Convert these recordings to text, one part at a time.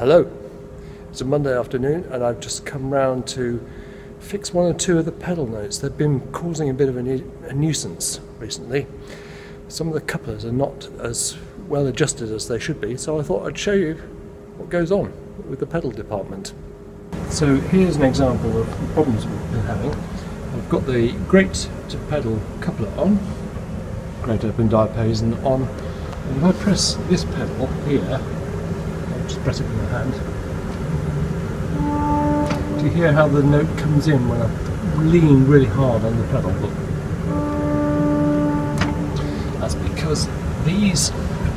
hello. It's a Monday afternoon, and I've just come round to fix one or two of the pedal notes. They've been causing a bit of a, a nuisance recently. Some of the couplers are not as well adjusted as they should be, so I thought I'd show you what goes on with the pedal department. So here's an example of the problems we've been having. I've got the great to pedal coupler on, great open diapason on, and if I press this pedal here, just press it with my hand. Do you hear how the note comes in when I lean really hard on the pedal? Look. That's because these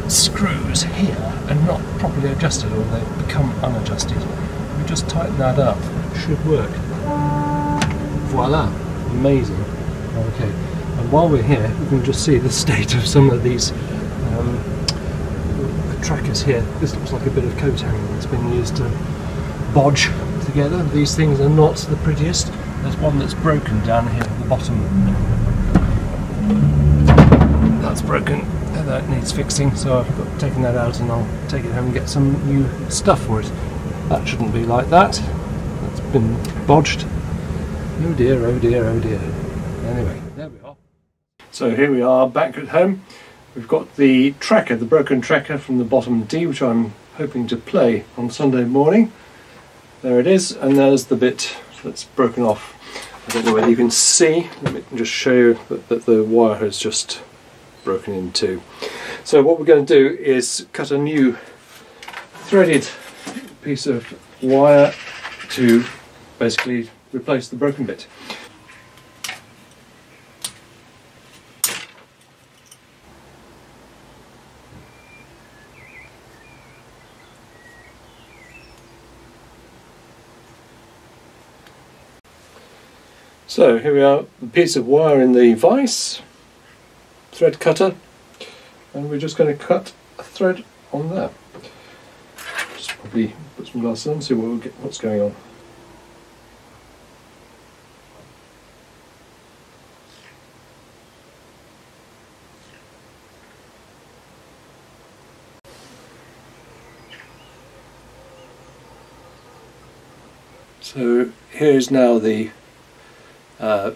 screws here are not properly adjusted or they've become unadjusted. If we just tighten that up, it should work. Voila, amazing. Okay, and while we're here, we can just see the state of some of these um, trackers here. This looks like a bit of coat hanging that's been used to bodge together. These things are not the prettiest. There's one that's broken down here at the bottom. That's broken. That needs fixing, so I've got taken that out and I'll take it home and get some new stuff for it. That shouldn't be like that. That's been bodged. Oh dear, oh dear, oh dear. Anyway, there we are. So here we are back at home. We've got the tracker, the broken tracker from the bottom D, which I'm hoping to play on Sunday morning. There it is, and there's the bit that's broken off. I don't know whether you can see, let me just show you that, that the wire has just broken in two. So what we're going to do is cut a new threaded piece of wire to basically replace the broken bit. So here we are, a piece of wire in the vise, thread cutter, and we're just going to cut a thread on there. Just probably put some glasses on, see what we'll get, what's going on. So here is now the uh,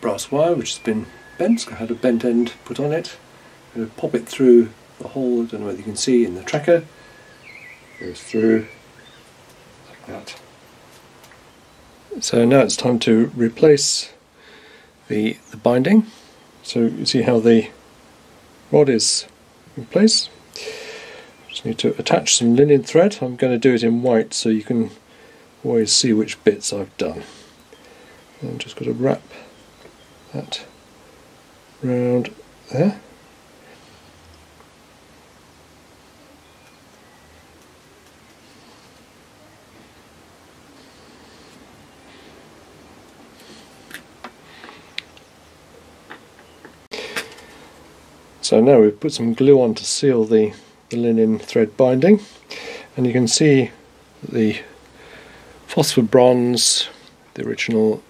brass wire which has been bent, I had a bent end put on it. I'm going to pop it through the hole, I don't know whether you can see in the tracker. Goes through like that. So now it's time to replace the, the binding. So you see how the rod is in place. Just need to attach some linen thread. I'm going to do it in white so you can always see which bits I've done. I'm just got to wrap that round there. So now we've put some glue on to seal the, the linen thread binding and you can see the phosphor bronze, the original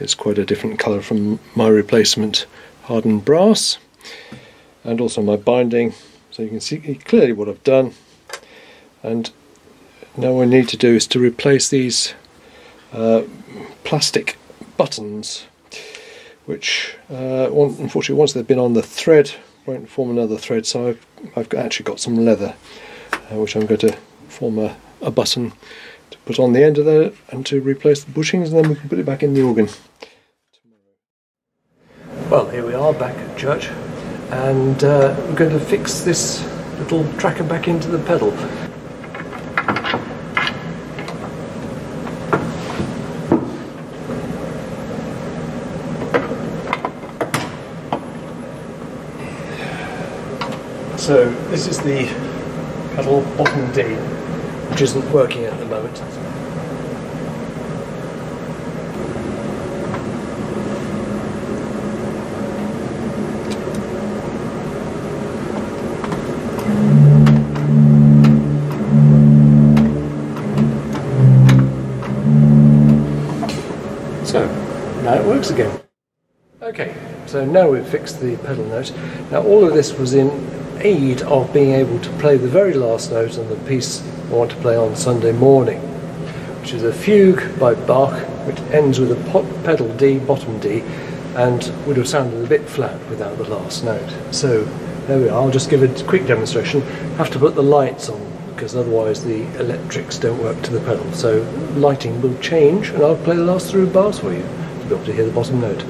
is quite a different colour from my replacement hardened brass and also my binding. So you can see clearly what I've done. And now what I need to do is to replace these uh, plastic buttons which uh, unfortunately once they've been on the thread won't form another thread. So I've, I've actually got some leather uh, which I'm going to form a, a button to put on the end of that and to replace the bushings and then we can put it back in the organ. Well here we are back at church and uh, we're going to fix this little tracker back into the pedal. So this is the pedal bottom D, which isn't working at the moment. So now it works again. Okay, so now we've fixed the pedal note. Now all of this was in aid of being able to play the very last note on the piece I want to play on Sunday morning, which is a fugue by Bach, which ends with a pedal D, bottom D, and would have sounded a bit flat without the last note. So there we are, I'll just give a quick demonstration. Have to put the lights on because otherwise the electrics don't work to the pedal. So lighting will change and I'll play the last three bars for you to be able to hear the bottom note.